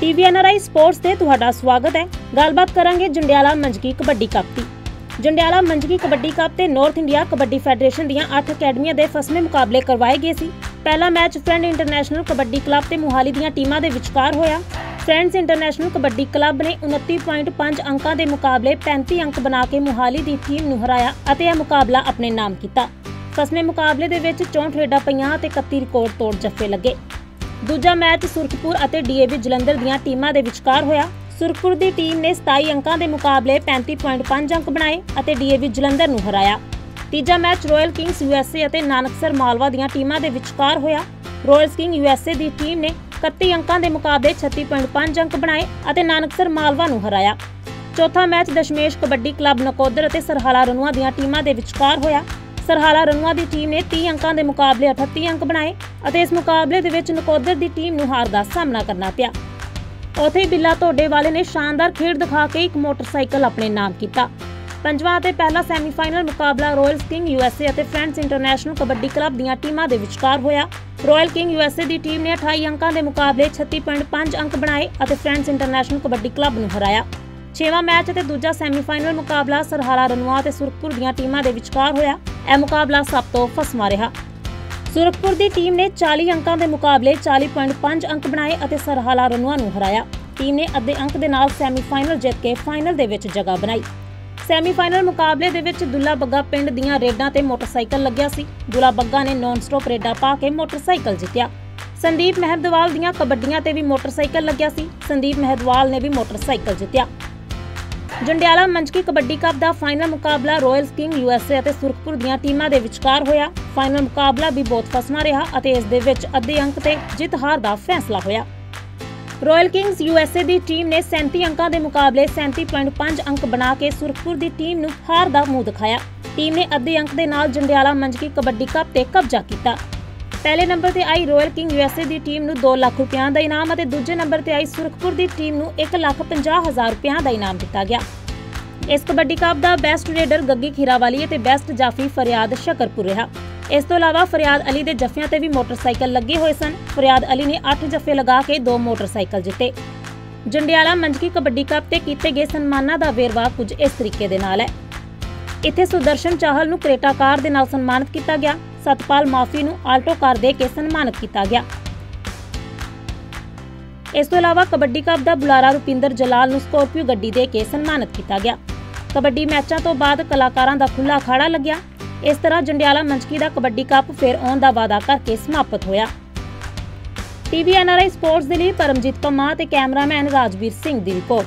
ਟੀਵੀਐਨਆਰਆਈ sports ਤੇ ਤੁਹਾਡਾ ਸਵਾਗਤ ਹੈ। ਗੱਲਬਾਤ ਕਰਾਂਗੇ ਜੰਡਿਆਲਾ ਮੰਜਕੀ ਕਬੱਡੀ ਕੱਪ ਦੀ। ਜੰਡਿਆਲਾ ਮੰਜਕੀ ਕਬੱਡੀ ਕੱਪ ਤੇ ਨਾਰਥ ਇੰਡੀਆ ਕਬੱਡੀ ਫੈਡਰੇਸ਼ਨ ਦੀਆਂ 8 ਅਕੈਡਮੀਆਂ ਦੇ ਫਸਵੇਂ ਮੁਕਾਬਲੇ ਕਰਵਾਏ ਗਏ ਸੀ। ਪਹਿਲਾ match friend international kabaddi club ਤੇ ਮੁਹਾਲੀ ਦੀਆਂ ਟੀਮਾਂ ਦੇ ਵਿਚਕਾਰ ਹੋਇਆ। ਫਰੈਂਡਸ ਇੰਟਰਨੈਸ਼ਨਲ ਕਬੱਡੀ ਕਲੱਬ ਨੇ 29.5 ਅੰਕਾਂ ਦੇ ਮੁਕਾਬਲੇ 35 ਅੰਕ ਬਣਾ ਕੇ ਮੁਹਾਲੀ ਦੀ ਟੀਮ ਨੂੰ ਹਰਾਇਆ ਅਤੇ ਇਹ ਮੁਕਾਬਲਾ ਆਪਣੇ ਨਾਮ ਕੀਤਾ। ਫਸਵੇਂ ਮੁਕਾਬਲੇ ਦੇ ਵਿੱਚ 64 ਰੇਡਾਂ ਪਈਆਂ ਅਤੇ 31 ਰਿਕਾਰਡ ਤੋੜ ਜੱਫੇ ਲੱਗੇ। ਦੂਜਾ ਮੈਚ ਸੁਰਖਪੁਰ ਅਤੇ ਡੀਏਵੀ ਜਲੰਧਰ ਦੀਆਂ ਟੀਮਾਂ ਦੇ ਵਿਚਕਾਰ ਹੋਇਆ। ਸੁਰਖਪੁਰ ਦੀ ਟੀਮ ਨੇ 27 ਅੰਕਾਂ ਦੇ ਮੁਕਾਬਲੇ 35.5 ਅੰਕ ਬਣਾਏ ਅਤੇ ਡੀਏਵੀ ਜਲੰਧਰ ਨੂੰ ਹਰਾਇਆ। ਤੀਜਾ ਮੈਚ ਰਾਇਲ ਕਿੰਗਸ ਯੂਐਸਏ ਅਤੇ ਨਾਨਕਸਰ ਮਾਲਵਾ ਦੀਆਂ ਟੀਮਾਂ ਦੇ ਵਿਚਕਾਰ ਹੋਇਆ। ਰਾਇਲਸ ਕਿੰਗ ਯੂਐਸਏ ਦੀ ਟੀਮ ਨੇ 31 ਅੰਕਾਂ ਦੇ ਮੁਕਾਬਲੇ 36.5 ਅੰਕ ਬਣਾਏ ਅਤੇ ਨਾਨਕਸਰ ਮਾਲਵਾ ਨੂੰ ਹਰਾਇਆ। ਚੌਥਾ ਮੈਚ ਦਸ਼ਮੇਸ਼ ਕਬੱਡੀ ਕਲੱਬ ਨਕੋਦਰ ਅਤੇ ਸਰਹਾਲਾ ਰਨੂਆ ਦੀਆਂ ਟੀਮਾਂ ਦੇ ਵਿਚਕਾਰ ਹੋਇਆ। ਸਰਹਾਲਾ ਰਨੂਆ ਦੀ ਟੀਮ ਨੇ 30 ਅੰਕਾਂ ਦੇ ਮੁਕਾਬਲੇ 38 ਅੰਕ ਬਣਾਏ ਅਤੇ ਇਸ ਮੁਕਾਬਲੇ ਦੇ ਵਿੱਚ ਨਕੋਦਰ ਦੀ ਟੀਮ ਨੂੰ ਹਾਰ ਦਾ ਸਾਹਮਣਾ ਕਰਨਾ ਪਿਆ। ਉਥੇ ਬਿੱਲਾ ਢੋਡੇ ਵਾਲੇ ਨੇ ਸ਼ਾਨਦਾਰ ਖੇਡ ਦਿਖਾ ਕੇ ਇੱਕ ਮੋਟਰਸਾਈਕਲ ਆਪਣੇ ਨਾਮ ਕੀਤਾ। ਪੰਜਵਾਂ ਅਤੇ ਪਹਿਲਾ ਸੈਮੀਫਾਈਨਲ ਮੁਕਾਬਲਾ ਰਾਇਲਸ ਕਿੰਗ ਯੂਐਸਏ ਅਤੇ ਫਰੈਂਡਸ ਇੰਟਰਨੈਸ਼ਨਲ ਕਬੱਡੀ ਕਲੱਬ ਦੀਆਂ ਟੀਮਾਂ ਦੇ ਵਿਚਕਾਰ ਹੋਇਆ। ਰਾਇਲ ਕਿੰਗ ਯੂਐਸਏ ਦੀ ਟੀਮ ਨੇ 28 ਅੰਕਾਂ ਦੇ ਮੁਕਾਬਲੇ 36.5 ਅੰਕ ਬਣਾਏ ਅਤੇ ਫਰੈਂਡਸ ਇੰਟਰਨੈਸ਼ਨਲ ਕਬੱਡੀ ਕਲੱਬ ਨੂੰ ਹਰਾਇਆ। ਛੇਵਾਂ ਮੈਚ ਅਤੇ ਦੂਜਾ ਸੈਮੀਫਾਈਨਲ ਮੁਕਾਬਲਾ ਸਰਹਾਲਾ ਰਨੂਆ ਅਤੇ ਸੁਰਖਪੁਰ ਦੀਆਂ ਟੀਮਾਂ ਦੇ ਵਿਚਕਾਰ ਹੋਇਆ। ਇਹ ਮੁਕਾਬਲਾ ਸਭ ਤੋਂ ਫਸਮਾ ਰਿਹਾ। ਸੁਰਖਪੁਰ ਦੀ ਟੀਮ ਨੇ 40 ਅੰਕਾਂ ਦੇ ਮੁਕਾਬਲੇ 40.5 ਅੰਕ ਬਣਾਏ ਅਤੇ ਸਰਹਾਲਾ ਰਨੂਆ ਨੂੰ ਹਰਾਇਆ। ਟੀਮ ਨੇ ਅੱਧੇ ਅੰਕ ਦੇ ਨਾਲ ਸੈਮੀਫਾਈਨਲ ਜਿੱਤ ਕੇ ਫਾਈਨਲ ਦੇ ਵਿੱਚ ਜਗ੍ਹਾ ਬਣਾਈ। ਸੈਮੀਫਾਈਨਲ ਮੁਕਾਬਲੇ ਦੇ ਵਿੱਚ ਦੁੱਲਾ ਬੱਗਾ ਪਿੰਡ ਦੀਆਂ ਰੇਡਾਂ ਤੇ ਮੋਟਰਸਾਈਕਲ ਲੱਗਿਆ ਸੀ। ਦੁੱਲਾ ਬੱਗਾ ਨੇ ਨਾਨ ਸਟਾਪ ਰੇਡਾਂ ਪਾ ਕੇ ਮੋਟਰਸਾਈਕਲ ਜਿੱਤਿਆ। ਸੰਦੀਪ ਮਹਿਦਵਾਲ ਦੀਆਂ ਕਬੱਡੀਆਂ ਤੇ ਵੀ ਮੋਟਰਸਾਈਕਲ ਲੱਗਿਆ ਸੀ। ਸੰਦੀਪ ਮਹਿਦਵਾਲ ਨੇ ਵੀ ਮੋਟਰਸਾਈਕਲ ਜਿੱਤਿਆ। ਜੰਡਿਆਲਾ ਮੰਚਕੀ ਕਬੱਡੀ ਕੱਪ ਦਾ ਫਾਈਨਲ ਮੁਕਾਬਲਾ ਰਾਇਲਸ ਕਿੰਗ ਯੂਐਸਏ ਅਤੇ ਸੁਰਖਪੁਰ ਦੀਆਂ ਟੀਮਾਂ ਦੇ ਵਿਚਕਾਰ ਹੋਇਆ। ਫਾਈਨਲ ਮੁਕਾਬਲਾ ਵੀ ਬਹੁਤ ਫਸਮਾ ਰਿਹਾ ਅਤੇ ਇਸ ਦੇ ਵਿੱਚ ਅੱਧੇ ਅੰਕ ਤੇ ਜਿੱਤ ਹਾਰ ਦਾ ਫੈਸਲਾ ਹੋਇਆ। ਰਾਇਲ ਕਿੰਗਸ ਯੂਐਸਏ ਦੀ ਟੀਮ ਨੇ 37 ਅੰਕਾਂ ਦੇ ਮੁਕਾਬਲੇ 37.5 ਅੰਕ ਬਣਾ ਕੇ ਸੁਰਖਪੁਰ ਦੀ ਟੀਮ ਨੂੰ ਹਾਰ ਦਾ ਮੂੰਹ ਦਿਖਾਇਆ। ਟੀਮ ਨੇ ਅੱਧੇ ਅੰਕ ਦੇ ਨਾਲ ਜੰਡਿਆਲਾ ਮੰਚਕੀ ਕਬੱਡੀ ਕੱਪ ਤੇ ਕਬਜ਼ਾ ਕੀਤਾ। ਪਹਿਲੇ ਨੰਬਰ ਤੇ ਆਈ ਰਾਇਲ ਕਿੰਗ ਯੂਐਸਏ ਦੀ ਟੀਮ ਨੂੰ 2 ਲੱਖ ਰੁਪਈਆ ਦਾ ਇਨਾਮ ਅਤੇ ਦੂਜੇ ਨੰਬਰ ਤੇ ਆਈ ਸੁਰਖਪੁਰ ਦੀ ਟੀਮ ਨੂੰ 1 ਲੱਖ 50 ਹਜ਼ਾਰ ਰੁਪਈਆ ਦਾ ਇਨਾਮ ਦਿੱਤਾ ਗਿਆ। ਇਸ ਕਬੱਡੀ ਕੱਪ ਦਾ ਬੈਸਟ ਰੇਡਰ ਗੱਗੀ ਖੀਰਾਵਾਲੀ ਅਤੇ ਬੈਸਟ ਜਾਫੀ ਫਰਿਆਦ ਸ਼ਕਰਪੁਰ ਰਿਹਾ। ਇਸ ਤੋਂ ਇਲਾਵਾ ਫਰਿਆਦ ਅਲੀ ਦੇ ਜੱਫਿਆਂ ਤੇ ਵੀ ਮੋਟਰਸਾਈਕਲ ਲੱਗੇ ਹੋਏ ਸਨ। ਫਰਿਆਦ ਅਲੀ ਨੇ 8 ਜੱਫੇ ਲਗਾ ਕੇ 2 ਮੋਟਰਸਾਈਕਲ ਜਿੱਤੇ। ਜੰਡਿਆਲਾ ਮੰਜਕੀ ਕਬੱਡੀ ਕੱਪ ਤੇ ਕੀਤੇ ਗਏ ਸਨਮਾਨਾਂ ਦਾ ਵੇਰਵਾ ਕੁਝ ਇਸ ਤਰੀਕੇ ਦੇ ਨਾਲ ਹੈ। ਇੱਥੇ ਸੁਦਰਸ਼ਨ ਚਾਹਲ ਨੂੰ ਕ੍ਰੇਟਾ ਕਾਰ ਦੇ ਨਾਲ ਸਨਮਾਨਿਤ ਕੀਤਾ ਗਿਆ। ਸਤਪਾਲ ਮਾਫੀ ਨੂੰ ਆਲਟੋ ਕਾਰ ਦੇ ਕੇ ਸਨਮਾਨਿਤ ਕੀਤਾ ਗਿਆ। ਇਸ ਤੋਂ ਇਲਾਵਾ ਕਬੱਡੀ ਕੱਪ ਦਾ ਬੁਲਾਰਾ ਰੁਪਿੰਦਰ ਜਲਾਲ ਨੂੰ ਸਕੋਰਪੀਓ ਗੱਡੀ ਦੇ ਕੇ ਸਨਮਾਨਿਤ ਕੀਤਾ ਗਿਆ। ਕਬੱਡੀ ਮੈਚਾਂ ਤੋਂ ਬਾਅਦ ਕਲਾਕਾਰਾਂ ਦਾ ਖੁੱਲਾ ਅਖਾੜਾ ਲੱਗਿਆ। ਇਸ ਤਰ੍ਹਾਂ ਜੰਡਿਆਲਾ ਮੰਚਕੀ ਦਾ ਕਬੱਡੀ ਕੱਪ ਫਿਰ ਆਉਣ ਦਾ ਵਾਅਦਾ ਕਰਕੇ ਸਮਾਪਤ ਹੋਇਆ। ਟੀਵੀ ਐਨਆਰਆਈ ਸਪੋਰਟਸ ਦੇ ਲਈ ਪਰਮਜੀਤ ਕਮਾ ਤੇ ਕੈਮਰਾਮੈਨ ਰਾਜਵੀਰ ਸਿੰਘ ਦੀ ਰਿਪੋਰਟ।